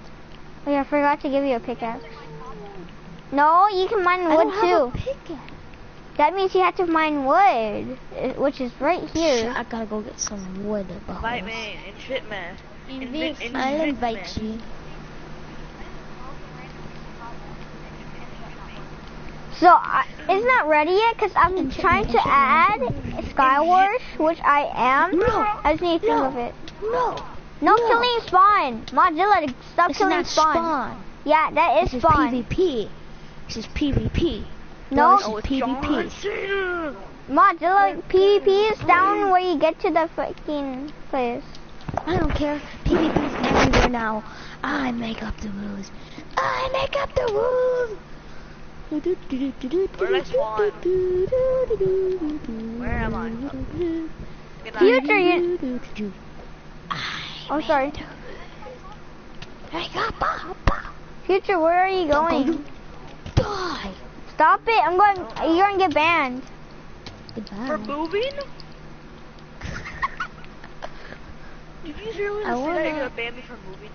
[SPEAKER 1] Oh yeah, I forgot to give you a pickaxe. No, you can mine
[SPEAKER 5] I
[SPEAKER 1] wood
[SPEAKER 5] don't have a
[SPEAKER 1] too.
[SPEAKER 5] pickaxe.
[SPEAKER 1] That means you have to mine wood, uh, which is right here.
[SPEAKER 5] I gotta go get some wood.
[SPEAKER 2] Invite me. Invite me.
[SPEAKER 3] Invite.
[SPEAKER 2] Invite-
[SPEAKER 5] I'll
[SPEAKER 2] invite
[SPEAKER 5] invite
[SPEAKER 2] me.
[SPEAKER 5] you.
[SPEAKER 1] So I, it's not ready yet because I'm trying to add Skywars, which I am.
[SPEAKER 5] No.
[SPEAKER 1] I just need to think
[SPEAKER 5] No.
[SPEAKER 1] of it.
[SPEAKER 5] No,
[SPEAKER 1] No,
[SPEAKER 5] No.
[SPEAKER 1] killing spawn. Mozilla, stop
[SPEAKER 5] it's
[SPEAKER 1] killing
[SPEAKER 5] not
[SPEAKER 1] spawn.
[SPEAKER 5] spawn.
[SPEAKER 1] Yeah, that is
[SPEAKER 5] This is
[SPEAKER 1] spawn.
[SPEAKER 5] PvP. This is PvP.
[SPEAKER 1] No,
[SPEAKER 5] This is
[SPEAKER 2] Oh, it's
[SPEAKER 5] PvP.
[SPEAKER 2] John
[SPEAKER 1] Mozilla PvP is down where you get to the fucking place.
[SPEAKER 5] I don't care. PvP is everywhere now. I make up the rules. I make up the rules.
[SPEAKER 2] Where did I spawn? Where am I?
[SPEAKER 1] Future, you.
[SPEAKER 5] I
[SPEAKER 1] Oh, sorry.
[SPEAKER 5] Hey, ga, ba, ba.
[SPEAKER 1] Future, where are you going?
[SPEAKER 5] Die.
[SPEAKER 1] Stop it! I'm going. You're gonna get banned.
[SPEAKER 5] Goodbye.
[SPEAKER 2] For moving? *laughs* Did you really
[SPEAKER 5] I
[SPEAKER 2] say that
[SPEAKER 5] wanna-
[SPEAKER 2] you're gonna ban me for moving?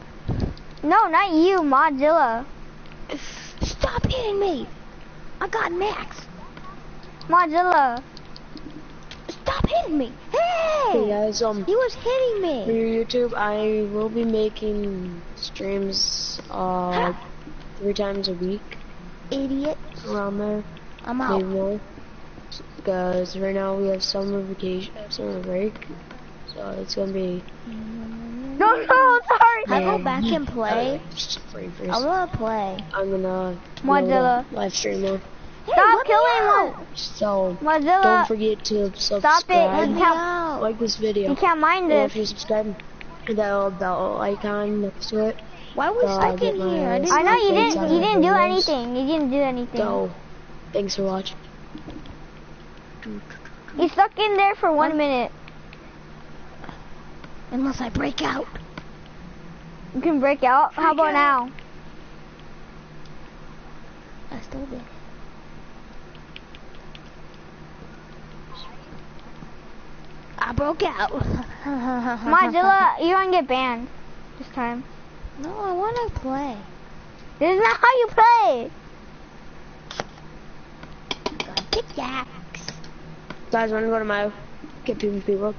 [SPEAKER 1] No, not you, Modzilla.
[SPEAKER 5] Stop hitting me. I got Max.
[SPEAKER 1] Modzilla.
[SPEAKER 5] Hitting me.
[SPEAKER 4] Hey
[SPEAKER 5] Hey.
[SPEAKER 4] guys, um,
[SPEAKER 5] He was hitting
[SPEAKER 4] for
[SPEAKER 5] me.
[SPEAKER 4] your YouTube, I will be making streams, uh, three times a week,
[SPEAKER 5] Idiot.
[SPEAKER 4] around there,
[SPEAKER 5] I'm out.
[SPEAKER 4] maybe more. Because right now we have summer vacation, summer break, so it's gonna be
[SPEAKER 1] No, no, sorry.
[SPEAKER 5] I go back and *laughs* play.
[SPEAKER 4] for
[SPEAKER 5] I wanna play.
[SPEAKER 4] I'm gonna
[SPEAKER 1] Modzilla.
[SPEAKER 4] live stream more.
[SPEAKER 5] Hey,
[SPEAKER 1] Stop
[SPEAKER 5] let me
[SPEAKER 1] killing
[SPEAKER 5] out.
[SPEAKER 4] So don't forget to subscribe.
[SPEAKER 1] Stop
[SPEAKER 4] subscribe,
[SPEAKER 1] it.
[SPEAKER 5] Let
[SPEAKER 1] You
[SPEAKER 5] me
[SPEAKER 1] can't,
[SPEAKER 5] out.
[SPEAKER 4] like this video.
[SPEAKER 1] you can't mind
[SPEAKER 4] Or if
[SPEAKER 1] this.
[SPEAKER 4] you subscribe, hit that little bell icon next to it.
[SPEAKER 5] Why was
[SPEAKER 4] Uh,
[SPEAKER 5] I
[SPEAKER 4] get
[SPEAKER 5] in here? I didn't
[SPEAKER 1] I know you didn't. You didn't do
[SPEAKER 4] videos.
[SPEAKER 1] anything. You didn't do anything.
[SPEAKER 4] Go. Thanks for watching.
[SPEAKER 1] You stuck in there for one minute.
[SPEAKER 5] Unless I break out.
[SPEAKER 1] You can break out. How about now?
[SPEAKER 5] I still did. Broke out. *laughs*
[SPEAKER 1] Modzilla, you're gonna get banned this time.
[SPEAKER 5] No, I want to play.
[SPEAKER 1] This is not how you play.
[SPEAKER 5] Got pickaxe.
[SPEAKER 4] Guys, wanna go to my kit PvP world?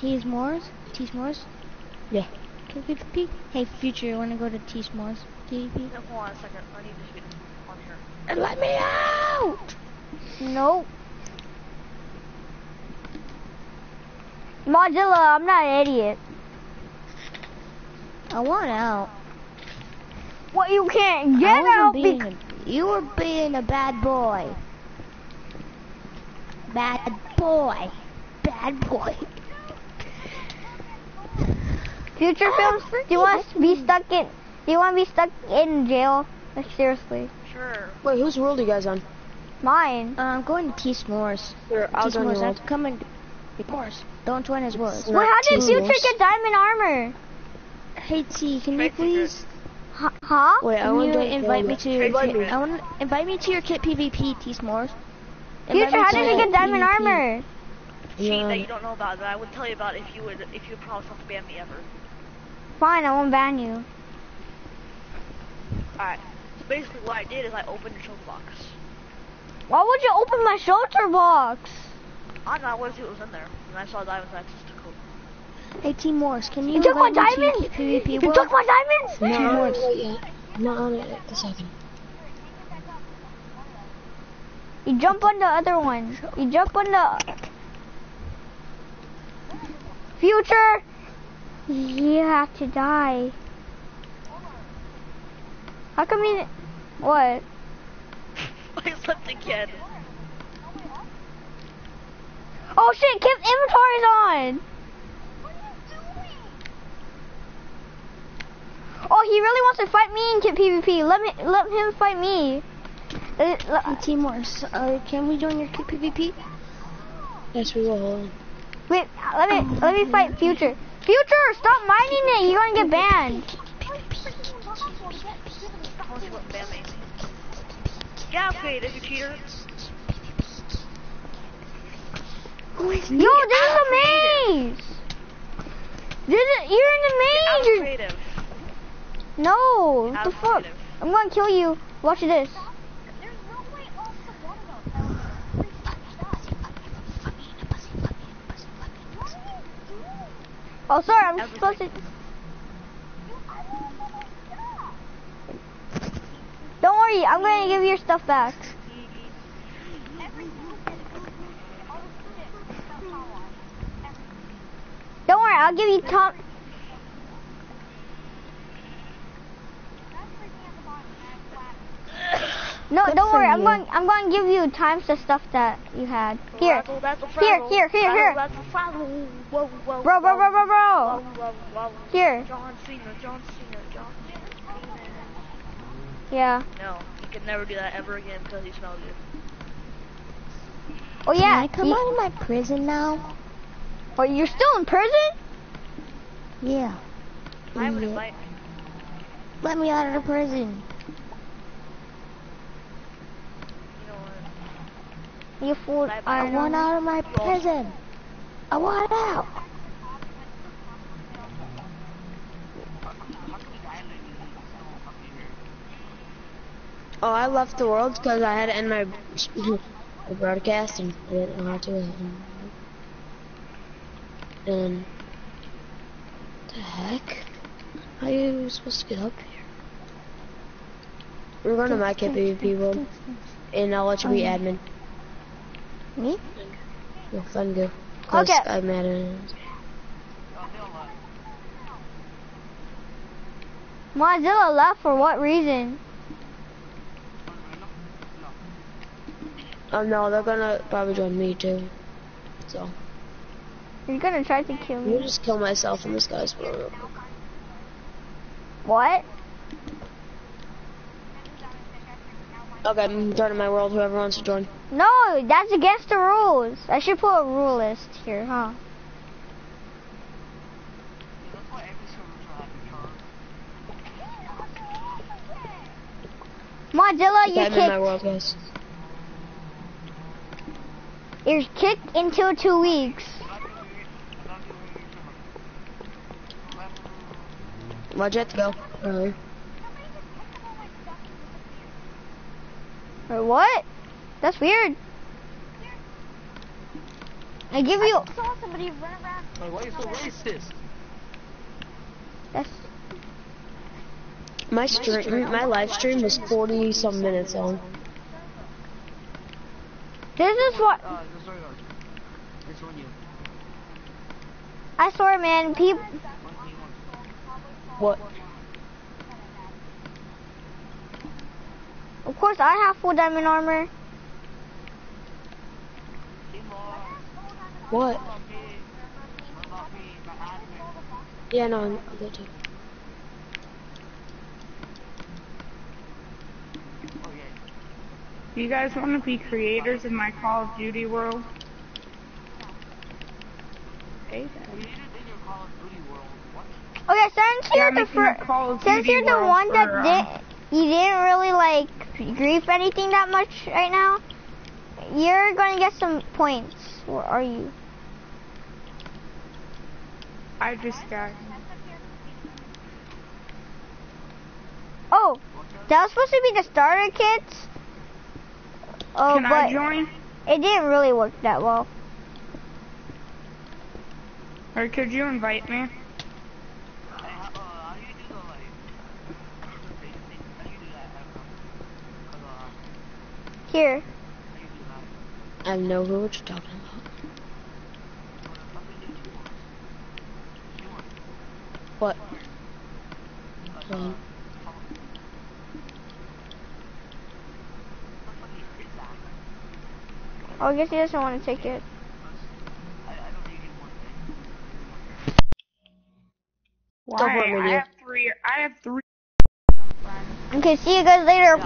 [SPEAKER 5] T S'mores? T S'mores?
[SPEAKER 4] Yeah.
[SPEAKER 5] PvP? Hey, future, you want to go to T S'mores? PvP?
[SPEAKER 2] No, hold on a second. I need to get on here.
[SPEAKER 5] And let me out!
[SPEAKER 1] Nope. Modzilla, I'm not an idiot.
[SPEAKER 5] I want out.
[SPEAKER 1] What you can't get out
[SPEAKER 5] being
[SPEAKER 1] because
[SPEAKER 5] a, you were being a bad boy. Bad boy. Bad boy. *laughs*
[SPEAKER 1] future films. Do you want to be stuck in? Do you want to be stuck in jail? Like seriously,
[SPEAKER 2] Sure.
[SPEAKER 4] Wait, whose world are you guys on?
[SPEAKER 1] mine.
[SPEAKER 5] Uh, I'm going to T S'mores.
[SPEAKER 4] Here, I'll
[SPEAKER 5] T
[SPEAKER 4] join your
[SPEAKER 5] S'mores,
[SPEAKER 4] world.
[SPEAKER 5] that's coming. S'mores. Don't join his world.
[SPEAKER 1] Well, how did
[SPEAKER 4] T
[SPEAKER 1] future get diamond armor?
[SPEAKER 5] Hey T, can you please
[SPEAKER 1] Huh? huh?
[SPEAKER 4] Wait, I want to
[SPEAKER 5] invite me to your
[SPEAKER 2] Invite.
[SPEAKER 5] I want invite me to your kit PvP T S'mores.
[SPEAKER 1] Future,
[SPEAKER 5] Invite
[SPEAKER 1] how did you get diamond
[SPEAKER 5] PvP.
[SPEAKER 1] armor?
[SPEAKER 2] Cheat
[SPEAKER 4] Yeah.
[SPEAKER 2] that you don't know about that I would tell you about if you would if you would promise not to ban me ever.
[SPEAKER 1] Fine, I won't ban you.
[SPEAKER 2] Alright. So basically what I did is I opened the choke box.
[SPEAKER 1] Why would you open my shelter box?
[SPEAKER 2] I don't know, I wanted to see what was in there. And I saw diamonds and I just took them.
[SPEAKER 5] Hey T Morse, can you,
[SPEAKER 1] You took my
[SPEAKER 5] invite me to your
[SPEAKER 1] diamonds.
[SPEAKER 5] PvP
[SPEAKER 1] You
[SPEAKER 5] world?
[SPEAKER 1] took my diamonds.
[SPEAKER 4] No,
[SPEAKER 5] Two
[SPEAKER 4] I'm not yet. I'm not on it at the second.
[SPEAKER 1] You jump on the other one. You jump on the future. You have to die. How come you? What? *laughs*
[SPEAKER 2] I slept again.
[SPEAKER 1] Oh shit! Kip's inventory is on. What are you doing? Oh, he really wants to fight me in kit PvP. Let me let him fight me. Uh,
[SPEAKER 5] Hey
[SPEAKER 1] l-
[SPEAKER 5] T Morse, uh, can we join your kit PvP?
[SPEAKER 4] Yes, we will. Hold on.
[SPEAKER 1] Wait, let me let me fight Future. Future, stop mining it. You're gonna get banned.
[SPEAKER 2] I want to see what ban me. Yeah, creative, you cheater.
[SPEAKER 1] Yo, this is a maze. This is, you're in the maze. You're-
[SPEAKER 2] creative.
[SPEAKER 1] no, what the fuck?
[SPEAKER 2] creative.
[SPEAKER 1] I'm gonna kill you. Watch this. Oh, sorry, I'm
[SPEAKER 2] Everything.
[SPEAKER 1] supposed to. Don't worry, I'm gonna give your stuff back. Don't worry, I'll give you Tom. No,
[SPEAKER 5] Good
[SPEAKER 1] don't
[SPEAKER 5] for
[SPEAKER 1] worry. I'm going. I'm going to give you times the stuff that you had. Here,
[SPEAKER 2] Razzle, dazzle,
[SPEAKER 1] here, here, here, here.
[SPEAKER 2] Razzle, dazzle, frazzle. Whoa, whoa,
[SPEAKER 1] bro, bro, bro, bro, bro.
[SPEAKER 2] whoa, whoa.
[SPEAKER 1] Here.
[SPEAKER 2] John Cena, John Cena, John Cena.
[SPEAKER 1] Yeah.
[SPEAKER 2] No, you can never do that ever again because he smells you.
[SPEAKER 1] Oh yeah.
[SPEAKER 5] Can I come
[SPEAKER 1] you-
[SPEAKER 5] out of my prison now?
[SPEAKER 1] Oh, you're still in prison?
[SPEAKER 5] Yeah.
[SPEAKER 2] I would
[SPEAKER 5] Yeah.
[SPEAKER 2] invite
[SPEAKER 5] Let me out of the prison.
[SPEAKER 2] You know what?
[SPEAKER 1] You fool.
[SPEAKER 2] I-
[SPEAKER 5] I
[SPEAKER 1] Iron
[SPEAKER 5] want out of my prison. I want out.
[SPEAKER 4] Oh, I left the world because I had to end my, my broadcast and I didn't know how to. And the heck? How are you supposed to get up here? We're going to my PvP world, and I'll let you be um, admin.
[SPEAKER 5] Me?
[SPEAKER 4] No, fun go. Cause
[SPEAKER 1] Okay.
[SPEAKER 4] I'm admin.
[SPEAKER 1] Mozilla left for what reason?
[SPEAKER 4] Oh no, they're gonna probably join me too. So,
[SPEAKER 1] You're gonna try to kill
[SPEAKER 4] let me
[SPEAKER 1] me.
[SPEAKER 4] just kill myself in this guy's real quick.
[SPEAKER 1] What?
[SPEAKER 4] Okay, I'm joining my world, whoever wants to join.
[SPEAKER 1] No, that's against the rules. I should put a rule list here, huh?
[SPEAKER 6] That's why every server should have a charm.
[SPEAKER 1] Mozilla,
[SPEAKER 4] Okay,
[SPEAKER 1] you're
[SPEAKER 4] I'm in my
[SPEAKER 1] kicked.
[SPEAKER 4] world, guys.
[SPEAKER 1] You're kicked until two weeks.
[SPEAKER 4] Why'd you have to go earlier?
[SPEAKER 1] Or what? That's weird. I give you.
[SPEAKER 7] I saw somebody run around.
[SPEAKER 6] Like, why are you so racist?
[SPEAKER 1] That's
[SPEAKER 4] My stream, my live stream was 40 some minutes long.
[SPEAKER 1] this is what
[SPEAKER 6] Uh, the story goes. It's on you.
[SPEAKER 1] I swear, man. People.
[SPEAKER 4] What?
[SPEAKER 1] Of course, I have full diamond armor.
[SPEAKER 4] What? Yeah, no, I'm good too.
[SPEAKER 8] Do you guys want to be creators in my Call of Duty world? Okay then.
[SPEAKER 1] Okay, since
[SPEAKER 8] Yeah,
[SPEAKER 1] you're the first, since you're the one that
[SPEAKER 8] um,
[SPEAKER 1] did, you didn't really like grief anything that much right now. You're gonna get some points. Where are you?
[SPEAKER 8] I just got.
[SPEAKER 1] Oh, that was supposed to be the starter kits. Oh,
[SPEAKER 8] Can
[SPEAKER 1] but
[SPEAKER 8] I join?
[SPEAKER 1] it didn't really work that well.
[SPEAKER 8] Or could you invite me?
[SPEAKER 6] Hey, how, uh, how do you do the, like, thing? How do you do that? I don't know. 'Cause, uh,
[SPEAKER 1] Here,
[SPEAKER 6] how do you do that?
[SPEAKER 4] I have no clue what you're talking about. What? Um,
[SPEAKER 1] oh, I guess he doesn't want to take it.
[SPEAKER 8] Why?
[SPEAKER 4] Don't put me
[SPEAKER 8] I have three. I have three.
[SPEAKER 1] Okay, see you guys later.